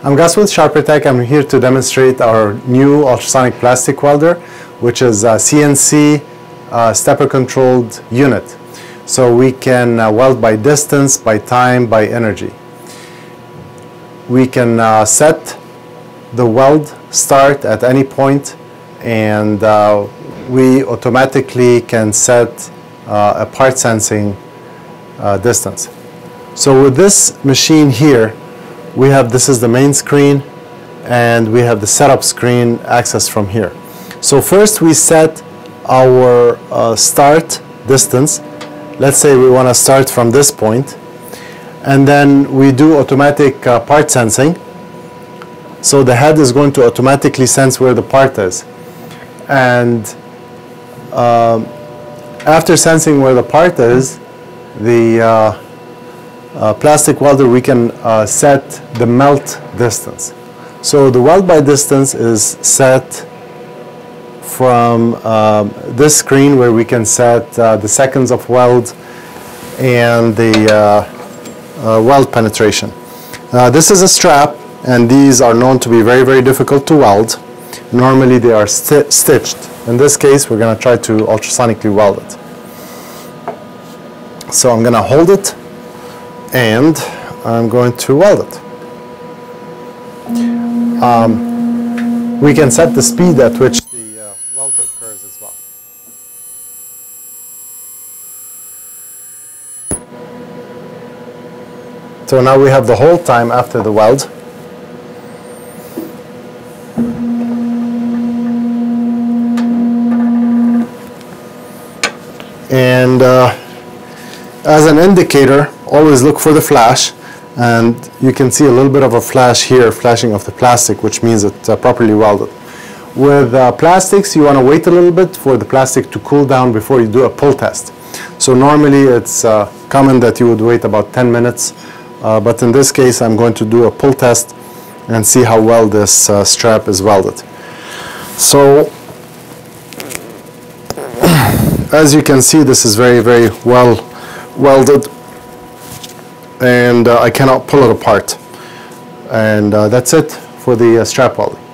I'm Gus with SharperTek. I'm here to demonstrate our new ultrasonic plastic welder, which is a CNC uh, stepper controlled unit. So we can uh, weld by distance, by time, by energy. We can uh, set the weld start at any point and uh, we automatically can set uh, a part sensing uh, distance. So with this machine here, we have, this is the main screen, and we have the setup screen access from here. So first we set our uh, start distance. Let's say we want to start from this point, and then we do automatic uh, part sensing. So the head is going to automatically sense where the part is. And um, after sensing where the part is, the uh, uh, plastic welder, we can uh, set the melt distance. So the weld by distance is set from um, this screen where we can set uh, the seconds of weld and the uh, uh, weld penetration. Uh, this is a strap and these are known to be very, very difficult to weld. Normally they are sti stitched. In this case, we're going to try to ultrasonically weld it. So I'm going to hold it and I'm going to weld it. Um, we can set the speed at which the uh, weld occurs as well. So now we have the hold time after the weld. And uh, as an indicator, always look for the flash and you can see a little bit of a flash here, flashing of the plastic, which means it's uh, properly welded. With uh, plastics, you want to wait a little bit for the plastic to cool down before you do a pull test. So normally it's uh, common that you would wait about 10 minutes, uh, but in this case I'm going to do a pull test and see how well this uh, strap is welded. So as you can see, this is very, very well welded and uh, I cannot pull it apart. And uh, that's it for the uh, strap welding.